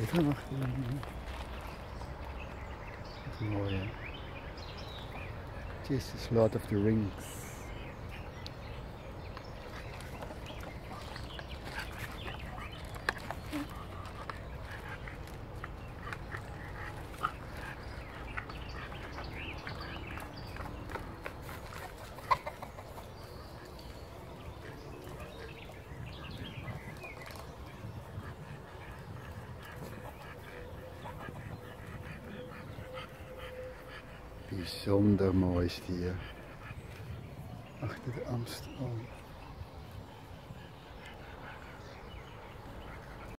Even wachten. Dat is mooi hè. Jesus Lord of the Rings. Bijzonder mooi is het hier. Achter de Amstel.